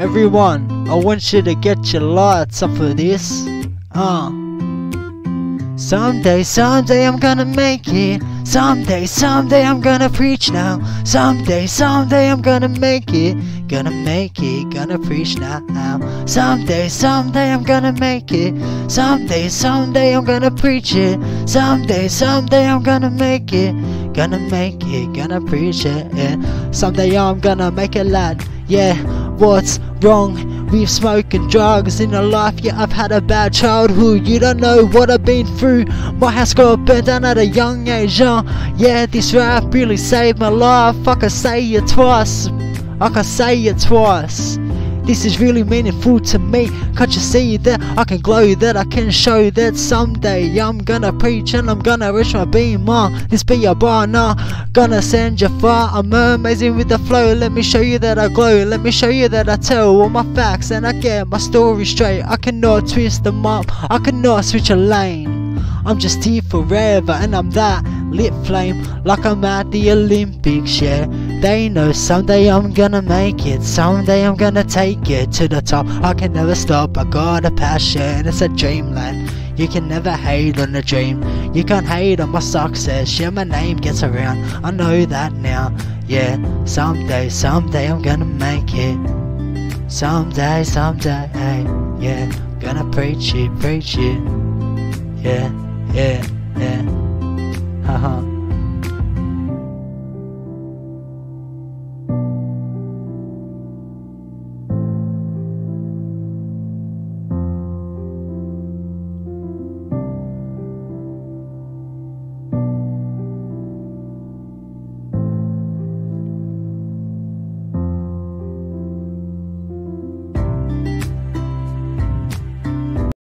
everyone, I want you to get your lights up for this. Uh. Someday, someday I'm gonna make it. Someday, someday I'm gonna preach now. Someday, someday I'm gonna make it. Gonna make it, gonna preach now. Someday, someday I'm gonna make it. Someday, someday I'm gonna preach it. Someday, someday I'm gonna make it. Gonna make it, gonna preach it. Yeah. Someday I'm gonna make it, lad. Yeah, what's wrong with smoking drugs in your life? Yeah, I've had a bad childhood. You don't know what I've been through. My house got burnt down at a young age. Yeah, this rap really saved my life. I can say it twice. I can say it twice. This is really meaningful to me. Can't you see that I can glow, that I can show that someday I'm gonna preach and I'm gonna reach my beam on. This be a bar now, gonna send you far. I'm amazing with the flow. Let me show you that I glow. Let me show you that I tell all my facts and I get my story straight. I cannot twist them up, I cannot switch a lane. I'm just here forever and I'm that lit flame like I'm at the Olympics, yeah. They know someday I'm gonna make it, someday I'm gonna take it to the top. I can never stop, I got a passion, it's a dreamland. You can never hate on a dream, you can't hate on my success. Yeah, my name gets around, I know that now. Yeah, someday, someday I'm gonna make it. Someday, someday, yeah, gonna preach it, preach it. Yeah, yeah, yeah. Haha.